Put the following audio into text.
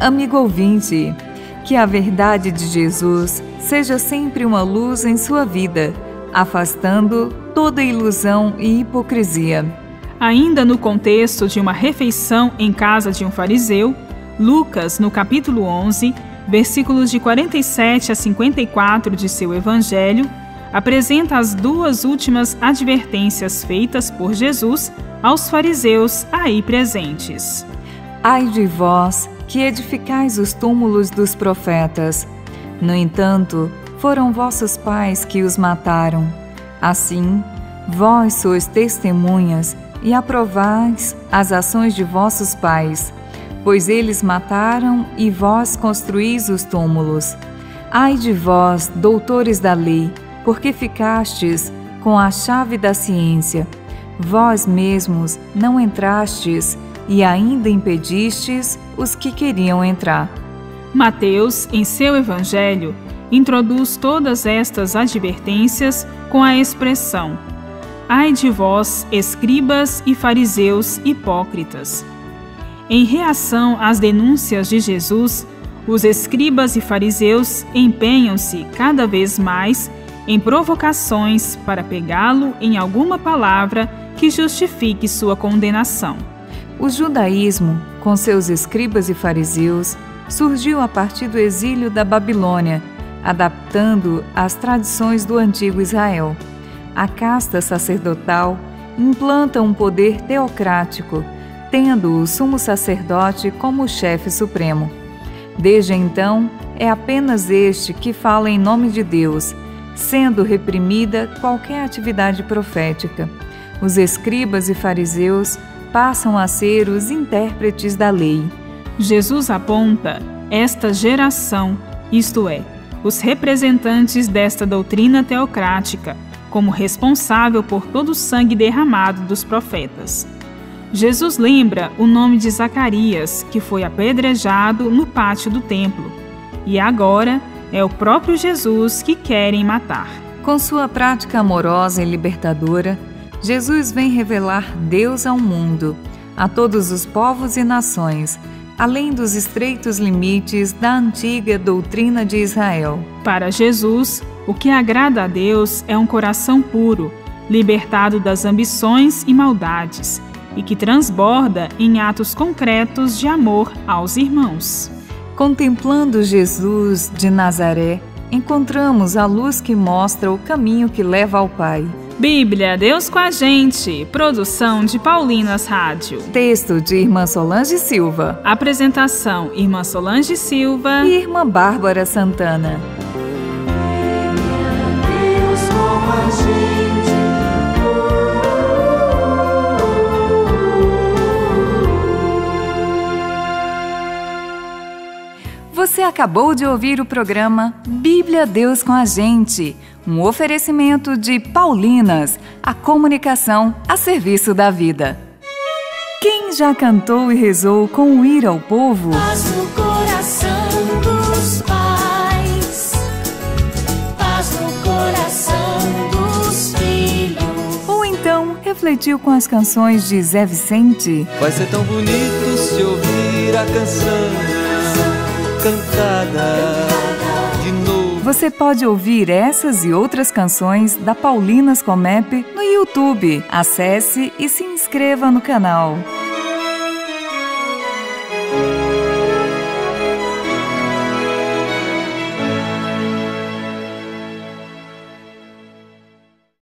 Amigo ouvinte, que a verdade de Jesus seja sempre uma luz em sua vida, afastando toda ilusão e hipocrisia. Ainda no contexto de uma refeição em casa de um fariseu, Lucas, no capítulo 11, versículos de 47 a 54 de seu evangelho, apresenta as duas últimas advertências feitas por Jesus aos fariseus aí presentes. Ai de vós que edificais os túmulos dos profetas. No entanto, foram vossos pais que os mataram. Assim, vós sois testemunhas e aprovais as ações de vossos pais, pois eles mataram e vós construís os túmulos. Ai de vós, doutores da lei, porque ficastes com a chave da ciência. Vós mesmos não entrastes e ainda impedistes os que queriam entrar. Mateus, em seu evangelho, introduz todas estas advertências com a expressão: Ai de vós, escribas e fariseus hipócritas. Em reação às denúncias de Jesus, os escribas e fariseus empenham-se cada vez mais em provocações para pegá-lo em alguma palavra que justifique sua condenação. O judaísmo, com seus escribas e fariseus, surgiu a partir do exílio da Babilônia, adaptando as tradições do antigo Israel. A casta sacerdotal implanta um poder teocrático, tendo o sumo sacerdote como chefe supremo. Desde então, é apenas este que fala em nome de Deus sendo reprimida qualquer atividade profética. Os escribas e fariseus passam a ser os intérpretes da lei. Jesus aponta esta geração, isto é, os representantes desta doutrina teocrática, como responsável por todo o sangue derramado dos profetas. Jesus lembra o nome de Zacarias, que foi apedrejado no pátio do templo, e agora é o próprio Jesus que querem matar. Com sua prática amorosa e libertadora, Jesus vem revelar Deus ao mundo, a todos os povos e nações, além dos estreitos limites da antiga doutrina de Israel. Para Jesus, o que agrada a Deus é um coração puro, libertado das ambições e maldades, e que transborda em atos concretos de amor aos irmãos. Contemplando Jesus de Nazaré, encontramos a luz que mostra o caminho que leva ao Pai. Bíblia, Deus com a gente. Produção de Paulinas Rádio. Texto de Irmã Solange Silva. Apresentação: Irmã Solange Silva e Irmã Bárbara Santana. Deus com a gente. Você acabou de ouvir o programa Bíblia Deus com a Gente, um oferecimento de Paulinas, a comunicação a serviço da vida. Quem já cantou e rezou com o ir ao povo? Paz no coração dos pais, paz no coração dos filhos. Ou então refletiu com as canções de Zé Vicente? Vai ser tão bonito se ouvir a canção cantada. Você pode ouvir essas e outras canções da Paulinas Comep no YouTube. Acesse e se inscreva no canal.